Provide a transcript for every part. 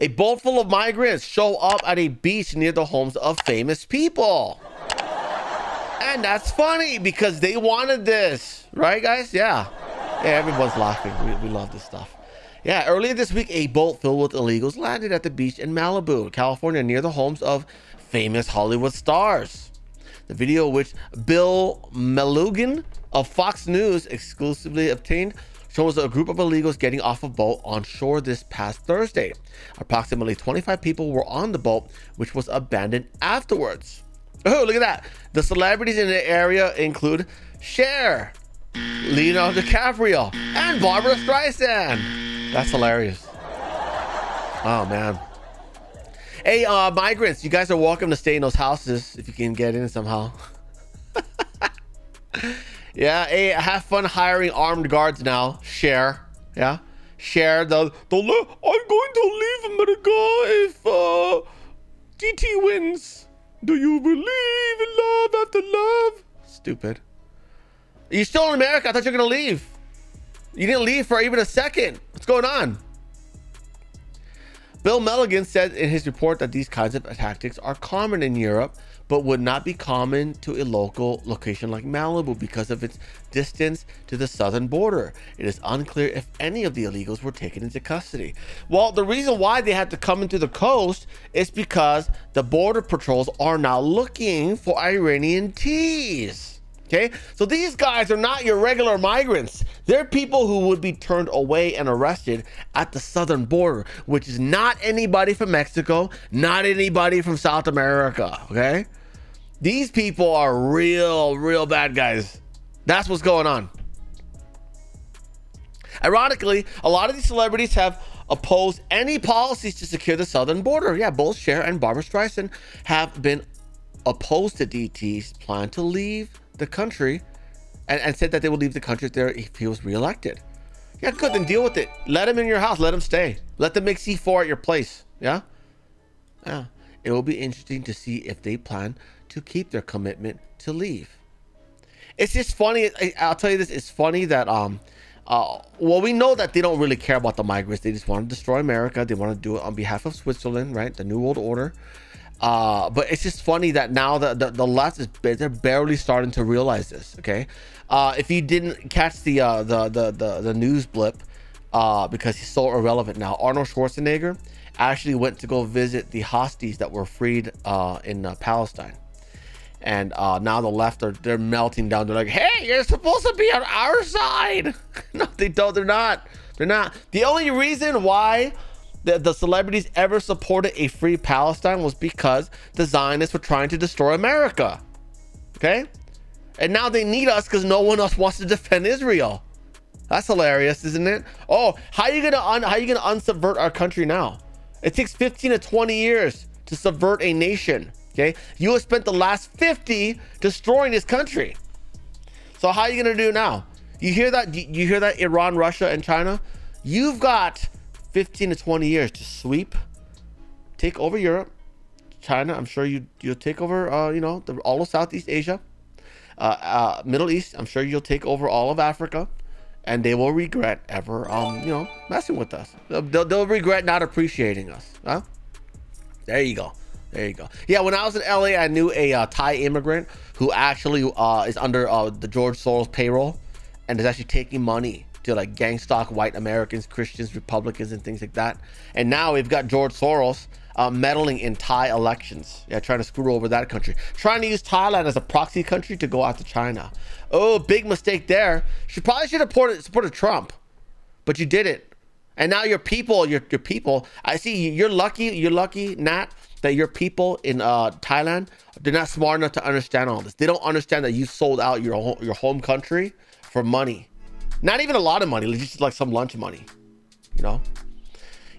A boat full of migrants show up at a beach near the homes of famous people. And that's funny because they wanted this, right, guys? Yeah. Yeah, everyone's laughing. We, we love this stuff. Yeah, earlier this week, a boat filled with illegals landed at the beach in Malibu, California, near the homes of famous Hollywood stars. The video, which Bill Melugin of Fox News exclusively obtained, shows a group of illegals getting off a boat on shore this past Thursday. Approximately 25 people were on the boat, which was abandoned afterwards. Oh, look at that. The celebrities in the area include Cher, Leonardo DiCaprio, and Barbara Streisand. That's hilarious. Oh, man. Hey, uh, migrants, you guys are welcome to stay in those houses if you can get in somehow. yeah, hey, have fun hiring armed guards now. Cher. Yeah. Cher the, the I'm going to leave America if uh, DT wins. Do you believe in love after love? Stupid. You're still in America. I thought you were to leave. You didn't leave for even a second. What's going on? Bill Melugin said in his report that these kinds of tactics are common in Europe, but would not be common to a local location like Malibu because of its distance to the southern border. It is unclear if any of the illegals were taken into custody. Well, the reason why they had to come into the coast is because the border patrols are now looking for Iranian teas. Okay, so these guys are not your regular migrants. They're people who would be turned away and arrested at the southern border, which is not anybody from Mexico, not anybody from South America. Okay, these people are real, real bad guys. That's what's going on. Ironically, a lot of these celebrities have opposed any policies to secure the southern border. Yeah, both Cher and Barbara Streisand have been opposed to DT's plan to leave the country and, and said that they would leave the country if, if he was reelected. Yeah, good. Then deal with it. Let him in your house. Let him stay. Let them make C4 at your place. Yeah? Yeah. It will be interesting to see if they plan to keep their commitment to leave. It's just funny. I'll tell you this. It's funny that, um, uh, well, we know that they don't really care about the migrants. They just want to destroy America. They want to do it on behalf of Switzerland, right? The New World Order. Uh, but it's just funny that now the, the, the left is they're barely starting to realize this. Okay, uh, if you didn't catch the uh, the, the the the news blip, uh, because he's so irrelevant now, Arnold Schwarzenegger actually went to go visit the hostages that were freed uh, in uh, Palestine. And uh, now the left are they're melting down. They're like, "Hey, you're supposed to be on our side." no, they don't. They're not. They're not. The only reason why the, the celebrities ever supported a free Palestine was because the Zionists were trying to destroy America. Okay? And now they need us because no one else wants to defend Israel. That's hilarious, isn't it? Oh, how are you gonna un- how are you gonna unsubvert our country now? It takes 15 to 20 years to subvert a nation. Okay, you have spent the last 50 destroying this country. So how are you gonna do now? You hear that? You hear that? Iran, Russia, and China. You've got 15 to 20 years to sweep, take over Europe, China. I'm sure you you'll take over, uh, you know, the, all of Southeast Asia, uh, uh, Middle East. I'm sure you'll take over all of Africa, and they will regret ever, um, you know, messing with us. They'll, they'll, regret not appreciating us. Huh? There you go. There you go. Yeah, when I was in LA, I knew a uh, Thai immigrant who actually uh, is under uh, the George Soros payroll and is actually taking money to like gang stalk white Americans, Christians, Republicans, and things like that. And now we've got George Soros uh, meddling in Thai elections. Yeah, trying to screw over that country. Trying to use Thailand as a proxy country to go after China. Oh, big mistake there. She probably should have supported, supported Trump, but you didn't. And now your people, your, your people, I see you're lucky, you're lucky, Nat, that your people in uh, Thailand, they're not smart enough to understand all this. They don't understand that you sold out your, your home country for money. Not even a lot of money, just like some lunch money. You know?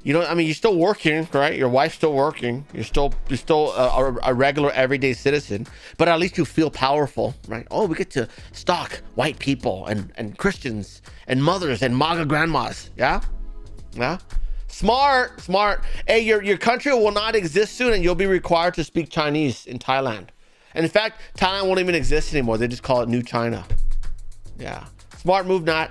You know, I mean, you're still working, right? Your wife's still working. You're still you're still a, a, regular everyday citizen, but at least you feel powerful, right? Oh, we get to stalk white people and and Christians and mothers and MAGA grandmas. Yeah, yeah. Smart, smart. Hey, your your country will not exist soon, and you'll be required to speak Chinese in Thailand. And in fact, Thailand won't even exist anymore. They just call it New China. Yeah. Smart move, not.